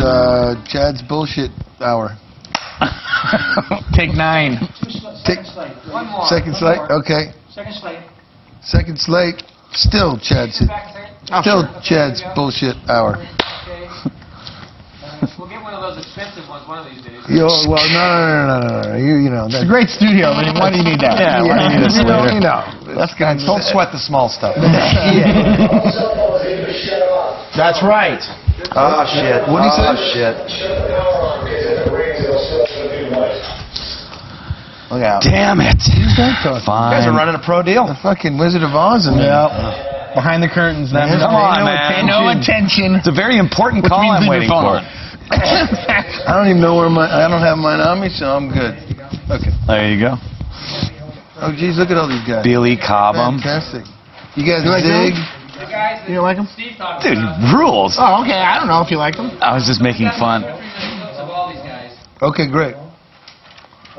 uh, Chad's bullshit hour. Take nine. Take One more. second one slate. more. Okay. Second slate. Second slate. Still Chad's. Sit back a second. Still Okay, Chad's there you go. bullshit hour. Okay. We'll get one of those expensive ones one of these days. Yo, well, no, no, no, no, no, no. You, you know It's a great studio. I mean, why do you need that? Yeah, why do you need this know, later? you know. That's good. Don't sweat the small stuff. That's right. Oh shit. What'd he oh, ah, say? shit. Look out. Damn it. Who's that talking? You guys are running a pro deal. The fucking Wizard of Oz in there. Yeah. Behind the curtains. Now. Man, come on, no man. Attention. No attention. It's a very important Which call means I'm leave waiting your phone for. on. I don't even know where my. I don't have mine on me, so I'm good. Okay. There you go. Oh, geez, look at all these guys. Billy Cobham. Fantastic. You guys like dig? The guys that You like them? Steve talked Dude, about. rules. Oh, okay. I don't know if you like them. I was just making fun. Three minute clips of all these guys. Okay, great.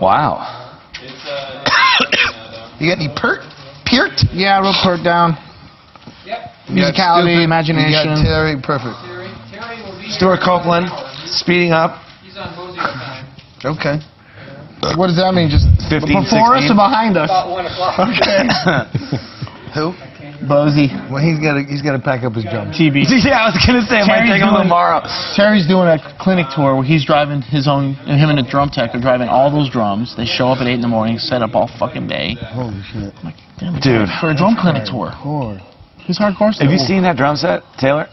Wow. Uh, uh, you got any pert? Peart? Yeah, I wrote Pert down. Yep. You got Musicality, stupid. imagination. You got Terry, perfect. Terry, Terry will be Stewart. Copeland, speeding up. He's on Mosey time. Okay. What does that mean? Just 15, before us or behind us? About one o'clock. Okay. Who? Bozy. Well, he's got to he's got to pack up his drums. TB. yeah, I was gonna say I might Terry's take him doing- tomorrow. Terry's doing a clinic tour where he's driving his own, and him and a drum tech are driving all those drums. They show up at 8 in the morning, set up all fucking day. Holy shit. I'm like, damn it, Dude. For a drum clinic tour. Lord. Who's hardcore stuff? Have you seen that drum set, Taylor?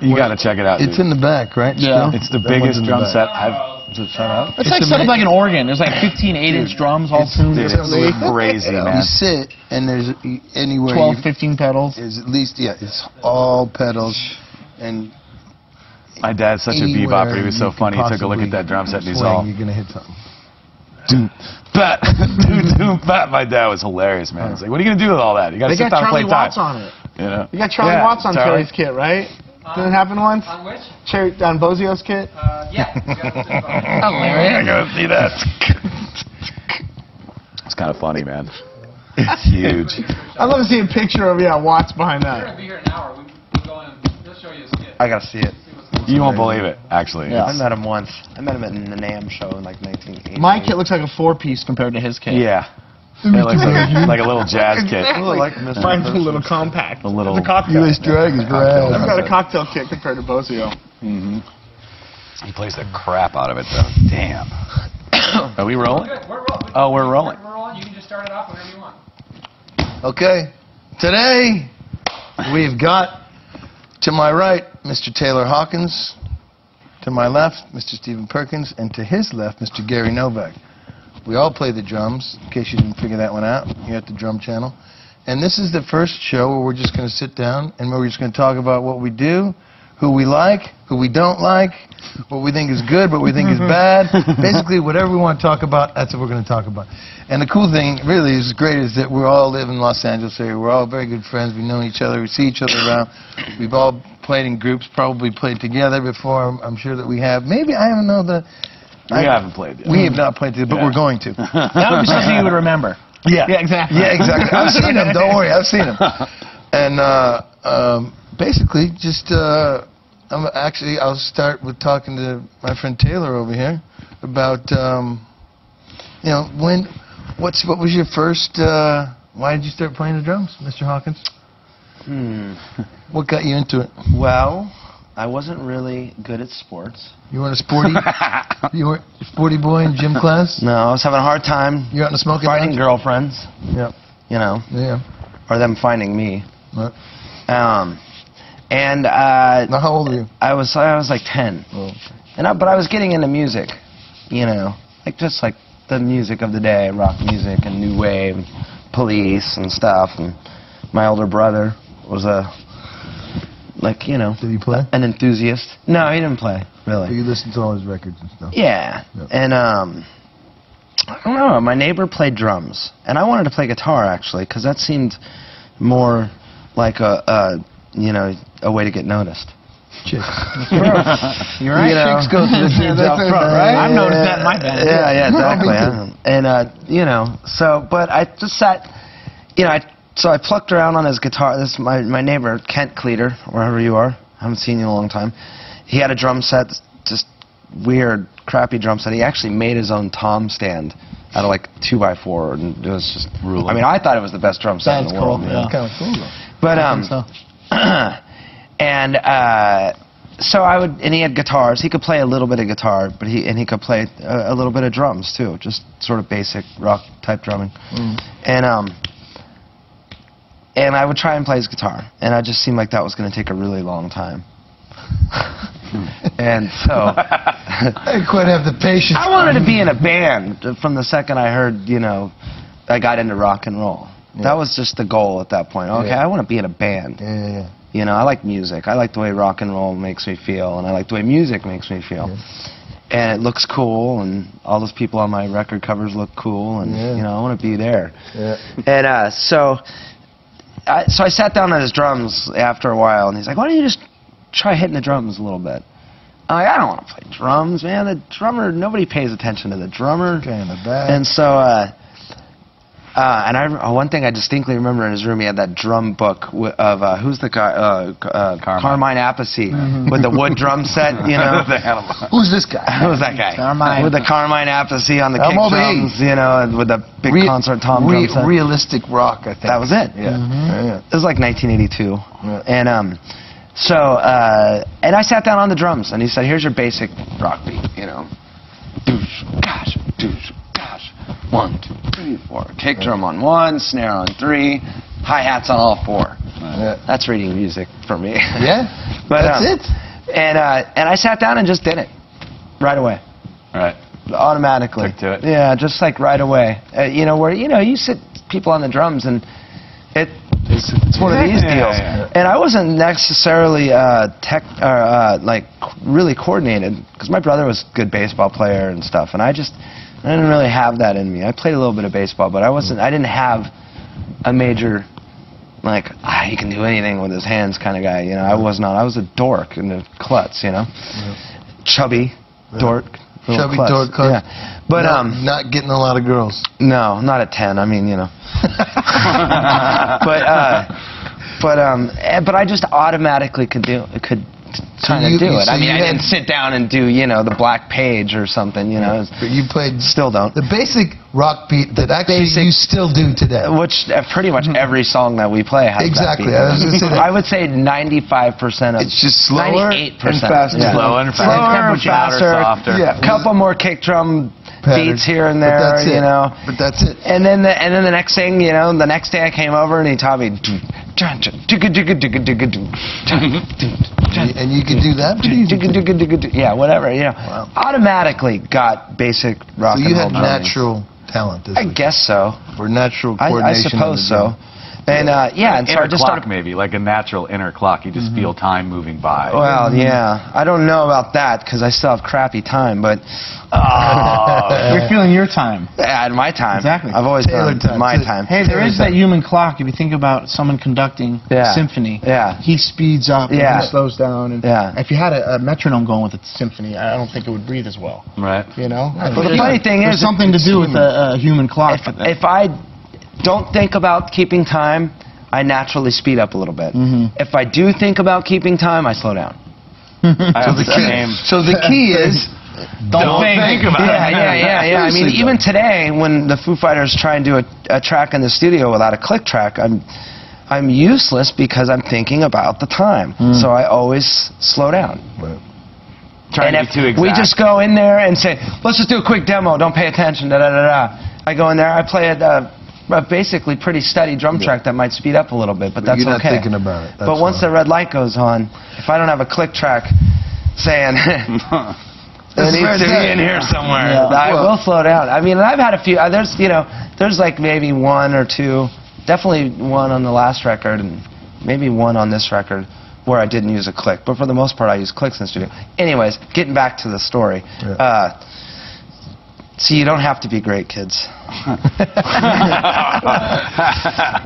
You gotta check it out. It's dude. in the back, right? Yeah. still? It's the That biggest in the drum set I've. Is it set up? It's, like It's set up like an organ. There's like 15 8-inch drums all tuned Dude, differently. it's crazy, You man. sit, and there's anywhere 12, 15 pedals. is at least yeah, it's all pedals, and My dad's such a anywhere bebopper. He was so funny. He took a look at that drum set and he's swing, all, You're gonna hit something. doom, bat, doom, doom, bat. My dad was hilarious, man. He's like, what are you gonna do with all that? You gotta They sit got down and play Charlie Watts time. on it. You know? You got Charlie Yeah, Watts on Charlie. Terry's kit, right? Didn't it happen once? On which? Cherry, on Bozzio's kit? Uh, yeah. we got this. I gotta see that. it's kind of funny, man. It's huge. I'd love to see a picture of, yeah, Watts behind We're that. gonna be here an hour. We, we go in. He'll show you a skit. I gotta see it. You won't believe it, actually. Yeah. I met him once. I met him at the NAMM show in like 1980. My kit looks like a four-piece compared to his kit. Yeah. It looks like, like a little jazz kit. Ooh, like Mine's a little compact. A little- It's a cocktail. U.S. drag is I've got a cocktail kit compared to Bozzio. He plays the crap out of it, though. Damn. Are we rolling? Good. We're rolling. Oh, we're rolling. We're rolling. You can just start it off whenever you want. Okay, today we've got to my right Mr. Taylor Hawkins, to my left Mr. Stephen Perkins, and to his left Mr. Gary Novak. We all play the drums, in case you didn't figure that one out. You're at the drum channel. And this is the first show where we're just going to sit down and we're just going to talk about what we do, who we like, who we don't like, what we think is good, what we think is bad. Basically, whatever we want to talk about, that's what we're going to talk about. And the cool thing, really, is great, is that we all live in Los Angeles area. We're all very good friends. We know each other. We see each other around. We've all played in groups, probably played together before. I'm, I'm sure that we have. Maybe I don't know the. We I- haven't played yet. We have not played together, but Yeah. we're going to. That would be something you would remember. Yeah. Yeah, exactly. Yeah, exactly. I've seen him. Don't worry, I've seen him. And uh, um, basically, just uh, I'm actually I'll start with talking to my friend Taylor over here about um, you know when what's what was your first uh, why did you start playing the drums, Mr. Hawkins? Hmm. What got you into it? Well, I wasn't really good at sports. You weren't a sporty you weren't a sporty boy in gym class. No, I was having a hard time You're out in the smoking finding lounge? girlfriends. Yep. You know, Yeah. or them finding me. Right. Um, and uh, Now, how old are you? I was I was like ten, Oh. and I, but I was getting into music. You know, like just like the music of the day, rock music and new wave, police and stuff. And my older brother was a like you know Did he play? an enthusiast. No, he didn't play really. You listened to all his records and stuff. Yeah. Yep. And um I don't know, my neighbor played drums and I wanted to play guitar actually cuz that seemed more like a, a you know, a way to get noticed. Chicks. You're right. You know, chicks go to the dudes out front, right? I've noticed that in my band. Yeah, yeah, exactly. Me too. yeah. And uh, you know, so but I just sat you know, I so I plucked around on his guitar. This is my my neighbor Kent Cleater, wherever you are. I haven't seen you in a long time. he had a drum set, just weird, crappy drum set. He actually made his own tom stand out of like two by four, and it was just. Ruling. I mean, I thought it was the best drum set That's in the world. cool, you know? yeah. Kind of cool. though. But I um, think so. and uh, so I would, and he had guitars. He could play a little bit of guitar, but he and he could play a, a little bit of drums too, just sort of basic rock type drumming. And um, and I would try and play his guitar, and I just seemed like that was going to take a really long time. and so I didn't quite have the patience. I wanted to be in a band from the second I heard, you know, I got into rock and roll. That was just the goal at that point. Okay, Yeah. I want to be in a band. Yeah, yeah, yeah. You know, I like music. I like the way rock and roll makes me feel, and I like the way music makes me feel. And it looks cool, and all those people on my record covers look cool, and Yeah. you know, I want to be there. Yeah. And uh, so, I, so I sat down on his drums after a while, and he's like, "Why don't you just try hitting the drums a little bit?" I'm like, "I don't want to play drums, man. The drummer, nobody pays attention to the drummer." Okay, in the back. And so, uh, uh, and I one thing I distinctly remember in his room, he had that drum book of uh, who's the guy, uh, uh, Carmine. Carmine Appice with the wood drum set, you know. The animal. Who's this guy? Who's that guy? Carmine. With the Carmine Appice on the kick drums, you know, and with the big Re- concert tom re- drum set. Realistic rock, I think. That was it. Yeah. yeah, yeah. It was like 1982, Yeah. and um, so uh, and I sat down on the drums, and he said, "Here's your basic rock beat, you know, doosh, gosh, doosh, gosh, one, two, three, four, kick drum on one, snare on three, hi hats on all four. Yeah. That's reading music for me. Yeah? but That's um, it? And uh, and I sat down and just did it right away All right. automatically. Took to it. Yeah, just like right away. Uh, you know where you know you sit people on the drums and it it's, it's one of these Yeah, deals. yeah. And I wasn't necessarily uh, tech or uh, like really coordinated because my brother was a good baseball player and stuff, and I just I didn't really have that in me. I played a little bit of baseball, but I wasn't. I didn't have a major like ah, he can do anything with his hands kind of guy. You know, I was not. I was a dork and a klutz. You know, chubby dork. Chubby klutz. dork klutz. Yeah, but not, um, not getting a lot of girls. no, not at ten. I mean, you know. but uh, but um, eh, but I just automatically could do it could kind of you- do you- it. so I mean, I had- didn't sit down and do you know the Black Page or something. You know, But you played still don't. the basic rock beat that actually Basic- you still do today. Which uh, pretty much every song that we play has that Exactly, beat. I was say that. I would say 95 percent of It's just slower 98 and faster. Yeah. Slower and faster. Slower, Tempo louder, faster. softer. Yeah. A couple more kick drum Patterns. beats here and there. that's it. You know. But that's it. And then the and then the next thing, you know, the next day I came over and he taught me. And you can do that. Yeah, whatever. You Wow. automatically got basic rock So and you roll had natural talent, I guess so. or natural I, I coordination. on the suppose so. And uh, yeah, and so inner I just clock, started. maybe, like a natural inner clock. You just feel time moving by. Well, yeah, I don't know about that because I still have crappy time, but You're feeling your time. at my time, Exactly. I've always Taylor done time, my too. time. Hey, there is that human clock. If you think about someone conducting Yeah. a symphony, Yeah. he speeds up Yeah. and he slows down. And Yeah. if you had a, a metronome going with a symphony, I don't think it would breathe as well. Right. You know. Well, the funny thing There's is, something to do with a, a human clock. if, if I don't think about keeping time, I naturally speed up a little bit. Mhm. If I do think about keeping time, I slow down. I have the the key- So the key is Don't think about Yeah, it. yeah, yeah, yeah. I mean, even today, when the Foo Fighters try and do a, a track in the studio without a click track, I'm I'm useless because I'm thinking about the time. So I always slow down. Trying and to be too if we just go in there and say, let's just do a quick demo, don't pay attention, da da da da. I go in there, I play a, uh, a basically pretty steady drum track that might speed up a little bit, but, But that's you're not okay. thinking about it. but once fine. the red light goes on, if I don't have a click track saying, That's It needs to be in here somewhere. Yeah. I Well- will slow down. I mean, I've had a few. Uh, there's, you know, there's like maybe one or two, definitely one on the last record, and maybe one on this record where I didn't use a click. But for the most part, I use clicks in the studio. Anyways, getting back to the story. Yeah. Uh, see, you don't have to be great, kids.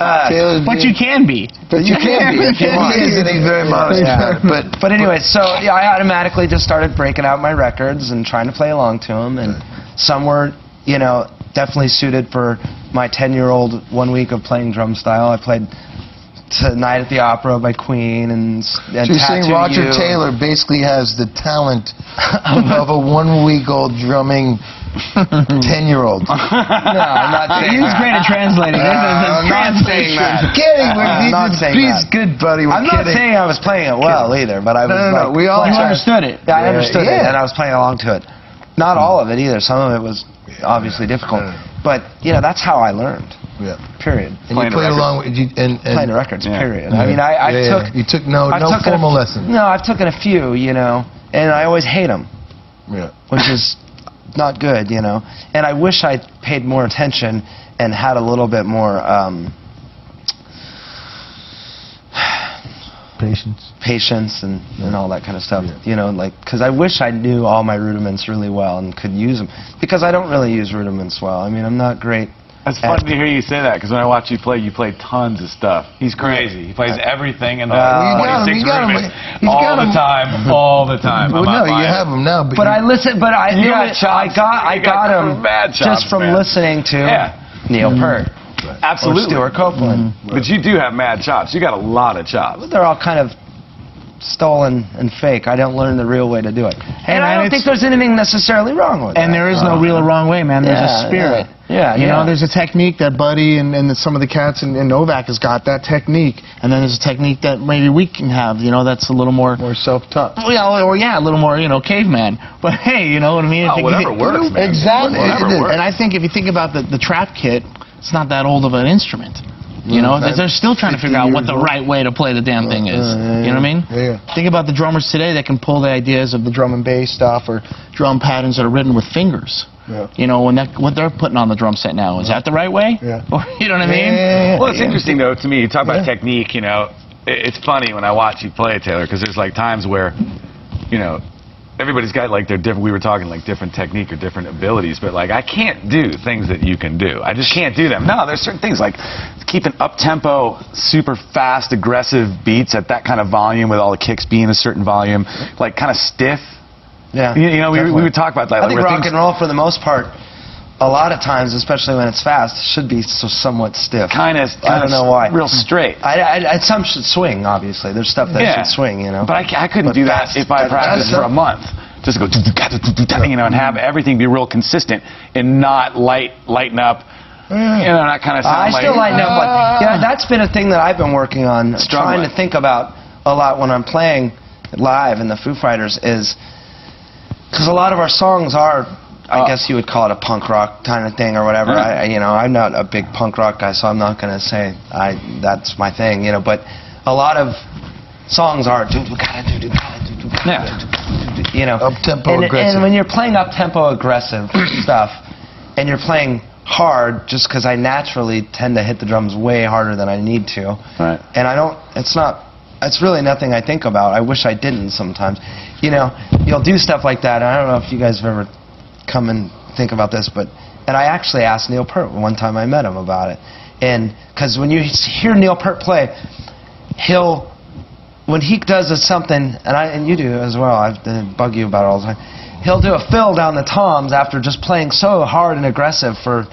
Uh, but you can be. But you can be if you want. He is, very modest about it. But But anyway, so yeah, I automatically just started breaking out my records and trying to play along to them, and some were, you know, definitely suited for my 10-year-old one week of playing drum style. I played Tonight at the Opera by Queen and, s- and So you're saying Roger You. Taylor basically has the talent of a one-week-old drumming ten-year-old. No, I'm not saying He's that. great at translating. This is I'm not saying that. Kidding, we're, I'm not saying he's good, buddy. We're I'm not saying I was playing it well either, but I was No, no, no, like, we all- You understood it. Yeah, I Yeah, understood it, and I was playing along to it. Not all of it either. Some of it was obviously difficult, but you know that's how I learned. Yeah. Period. And Playing you played along with you, and, and Playing the records. Yeah. Period. I mean, I, I Yeah, yeah. took. You took no I've no taken a formal f- lesson. No, I've taken a few, you know, and I always hate them, Yeah. which is not good, you know. And I wish I paid more attention and had a little bit more um, Patience. patience and, and all that kind of stuff. Yeah. You know, like because I wish I knew all my rudiments really well and could use them because I don't really use rudiments well. I mean, I'm not great. It's funny to hear you say that because when I watch you play, you play tons of stuff. He's crazy. He plays everything in the Well, you got him, 26 you got him. rudiments He's all got the time, all the time. Well, no, not you have it. him now, but, But I listen. But I, You know got what? chops. I got, I got got him chops, just from man. listening to Yeah. Neil mm. Peart Absolutely. or Stewart Copeland. But you do have mad chops. You got a lot of chops. They're all kind of stolen and fake. I don't learn the real way to do it, and I don't think there's anything necessarily wrong with it. And that. there is no real or wrong way, man. There's Yeah, a spirit. yeah. Yeah, You yeah. know, there's a technique that Buddy and, and some of the cats and, and Novak has got that technique, and then there's a technique that maybe we can have. You know, that's a little more. more self-taught. Well, yeah, or yeah, a little more, you know, caveman. But hey, you know what I mean? Oh, you- whatever works, man. Exactly. Whatever And- works. And I think if you think about the, the trap kit, it's not that old of an instrument. You know, they're, they're still trying to figure out what the old. right way to play the damn thing is. Uh, yeah, You know what I mean? yeah, yeah. Think about the drummers today that can pull the ideas of the drum and bass stuff or drum patterns that are written with fingers. Yeah. You know, when that what they're putting on the drum set now is that the right way? Yeah. Or, you know what I mean? Yeah, yeah, yeah. Well, it's interesting though to me. You talk about Yeah. technique. You know, it's funny when I watch you play Taylor because there's like times where, you know, everybody's got like their different. We were talking like different technique or different abilities, but like I can't do things that you can do. I just can't do them. No, there's certain things like keeping up tempo, super fast, aggressive beats at that kind of volume with all the kicks being a certain volume, like kind of stiff. Yeah, You, you know, we, we would talk about that. I like, think rock things- and roll, for the most part, a lot of times, especially when it's fast, should be so somewhat stiff. kind of. I don't know why. Real straight. I, I, I, some should swing, obviously. There's stuff that Yeah. should swing, you know. But I, I couldn't But do that if I practiced for a month. Just go, you know, and have everything be real consistent and not light, lighten up. Mm. You know, not kind of sound I like. still lighten up, but yeah, that's been a thing that I've been working on, trying to think about a lot when I'm playing live in the Foo Fighters is because a lot of our songs are, I Uh, guess you would call it a punk rock kind of thing or whatever. Yeah. I, you know, I'm not a big punk rock guy, so I'm not gonna say I that's my thing, you know. But a lot of songs are do do gotta do do gotta do gotta you know Up-tempo and, aggressive. And when you're playing up tempo aggressive stuff, and you're playing hard, just because I naturally tend to hit the drums way harder than I need to, Right. and I don't. It's not. It's really nothing I think about. I wish I didn't sometimes. You know, you'll do stuff like that. I don't know if you guys have ever come and think about this, but and I actually asked Neil Peart one time I met him about it, and because when you hear Neil Peart play, he'll when he does something, and I and you do as well. I bug you about it all the time. He'll do a fill down the toms after just playing so hard and aggressive for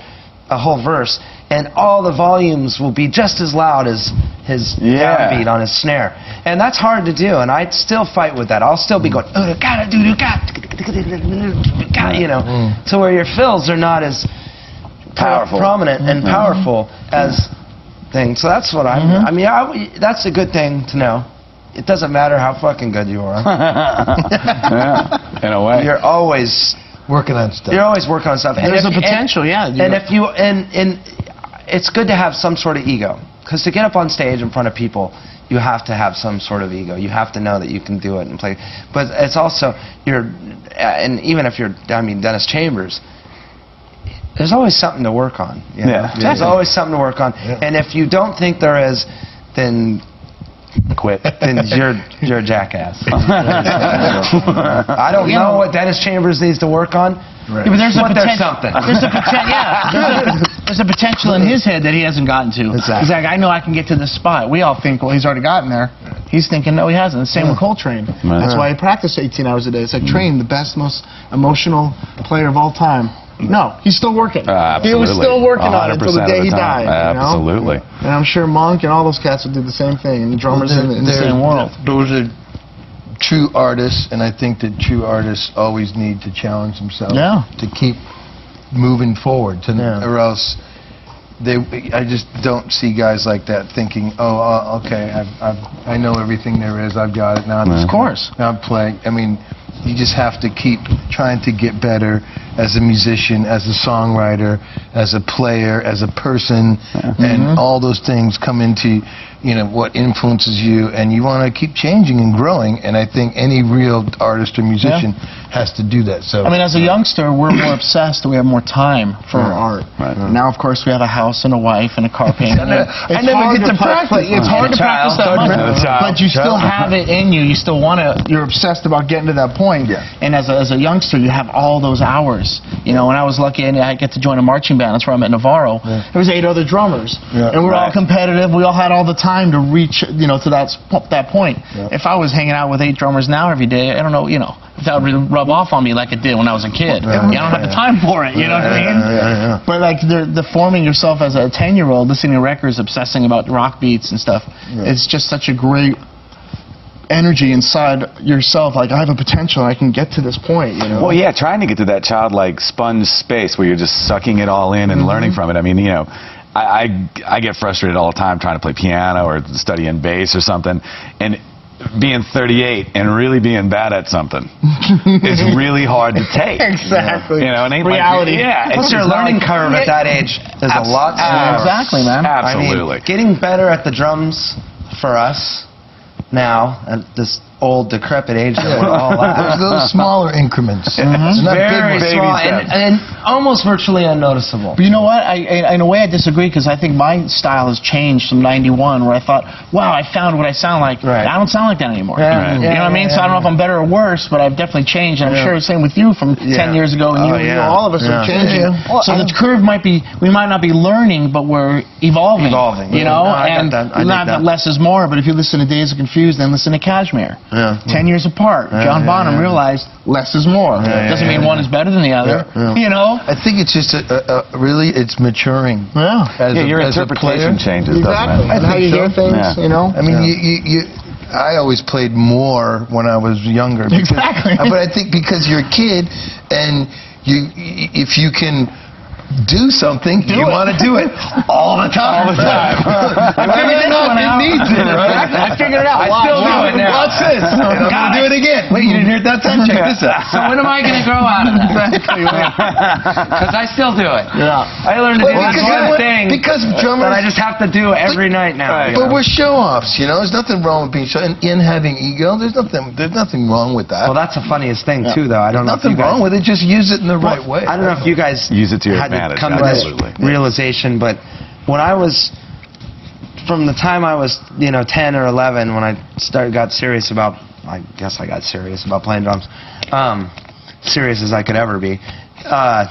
a whole verse, and all the volumes will be just as loud as his Yeah. downbeat on his snare, and that's hard to do. And I still fight with that. I'll still be going, gotta do, do, got, you know, mm. to where your fills are not as Powerful. prominent and mm-hmm. powerful as things. So that's what I'm. Mm-hmm. I mean, I, that's a good thing to know. It doesn't matter how fucking good you are. yeah, in a way. You're always Working on stuff. you're always working on stuff. And There's if- a potential, yeah. And, and if you and and it's good to have some sort of ego because to get up on stage in front of people, you have to have some sort of ego. You have to know that you can do it and play. But it's also you're, and even if you're, I mean, Dennis Chambers. There's always something to work on. You know? Yeah, There's definitely. always something to work on. And if you don't think there is, then quit. then you're you're a jackass. I don't know what Dennis Chambers needs to work on. Right. Yeah, but there's But a there's something. There's a potential. Yeah, there's a, there's a potential in his head that he hasn't gotten to. Exactly. He's like, I know I can get to this spot. We all think, well, he's already gotten there. He's thinking, no, he hasn't. The same with Coltrane. That's why he practiced 18 hours a day. It's like mm-hmm. Train, the best, most emotional player of all time. No, he's still working. Uh, he was still working on it until the day of he the time. died. you know? Absolutely. And I'm sure Monk and all those cats would do the same thing, and the drummers in, in the They're- same world. Those are true artists, and I think that true artists always need to challenge themselves Yeah. to keep moving forward, to, Yeah. or else they. I just don't see guys like that thinking, "Oh, uh, okay, I've, I've, I know everything there is. I've got it now." I'm Of course. now I'm playing. I mean, you just have to keep trying to get better as a musician, as a songwriter, as a player, as a person, mm-hmm. and all those things come into, you know, what influences you, and you want to keep changing and growing. And I think any real artist or musician has to do that. So I mean, as a youngster, we're more obsessed that we have more time for our art. Right. Now, of course, we have a house and a wife and a car payment. I never- I It's never hard get to pla- practice. It's hard to Child. practice that much, but you still have it in you. You still want to. You're obsessed about getting to that point. Yeah. And as a, as a youngster, you have all those hours. You know, when I was lucky and I get to join a marching band. That's where I met Navarro. There was eight other drummers, Yeah. and we were all competitive. We all had all the time to reach, you know, to that that point. If I was hanging out with eight drummers now every day, I don't know, you know, if that would really rub off on me like it did when I was a kid. Yeah. You don't have the time for it. You know what I mean? Yeah, yeah, yeah. But like the, the forming yourself as a ten year old, listening to records, obsessing about rock beats and stuff. It's just such a great energy inside yourself. Like I have a potential, I can get to this point. You know. Well, yeah, trying to get to that childlike sponge space where you're just sucking it all in and mm-hmm. learning from it. I mean, you know, I, I I get frustrated all the time trying to play piano or studying bass or something, and being 38 and really being bad at something is really hard to take. Exactly. You know, it ain't like- Reality. yeah, Plus, it's your learning like- curve at that age is a lot Abs- slower. Exactly, man. Absolutely. I mean, getting better at the drums for us now at this old decrepit age that we're all There's at. those smaller increments. It's not Very big small and, and almost virtually unnoticeable. But you know what? I, I, in a way, I disagree because I think my style has changed from '91, where I thought, "Wow, I found what I sound like." Right. I don't sound like that anymore. Yeah, Right. You know what I mean? so I don't know if I'm better or worse, but I've definitely changed. And I'm sure the same with you from Yeah. 10 years ago, and Oh, you, you yeah. know, all of us Yeah. are changing. Yeah, yeah. so the curve might be, we might not be learning, but we're evolving. Evolving, You know, No, and that. Not that. that less is more, but if you listen to Dazed and Confused, then listen to Kashmir. Yeah. 10 years apart, John Bonham yeah. realized less is more. yeah, Doesn't yeah, mean one is better than the other. Yeah, yeah. You know? I think it's just a, a, a really it's maturing. Yeah. As Yeah, a, your as a interpretation changes, Exactly. doesn't it? And how you so. hear things, Yeah. you know? I mean, you, you, you, I always played more when I was younger. because- Exactly. But I think because you're a kid, and you, if you can do something, do you it. want to do it all the time. All the time. I figured it out. It needs it, right? I figured it out. I Watch. still do it now. Watch this. And I'm going to do it again. Wait, you didn't hear it that time? Check this out. So when am I going to grow out of that? Because I still do it. Yeah. I learned to do Well, this because, one you thing. because drummers. That I just have to do every night now. Right. But know? we're show-offs, you know. There's nothing wrong with being show, and in having ego. There's nothing. There's nothing wrong with that. Well, that's the funniest thing too, though. I don't know if nothing you guys, wrong with it. Just use it in the right way. I don't know if you guys Use it to your had advantage, to come to this absolutely. realization, but when I was from the time I was, you know, 10 or 11 when I started got serious about I guess I got serious about playing drums. Um serious as I could ever be. Uh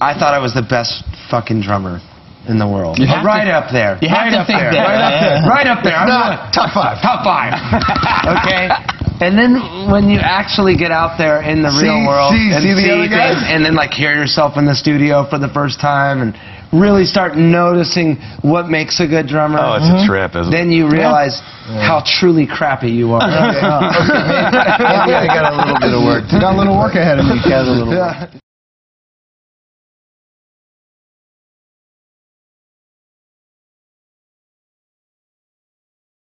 I thought I was the best fucking drummer in the world. You have right to- up there. you have right to up think there. that, Right up yeah. there. Right up there. I'm Not top five. Top five. okay. And then when you actually get out there in the See- real world see- and see the see other guys? things, and then like hear yourself in the studio for the first time, and really start noticing what makes a good drummer. Oh, it's a mm-hmm. trip, isn't it? then you realize how truly crappy you are. Okay, maybe I got a little bit of work to Got a little work ahead of me, Kaz, a little. Yeah.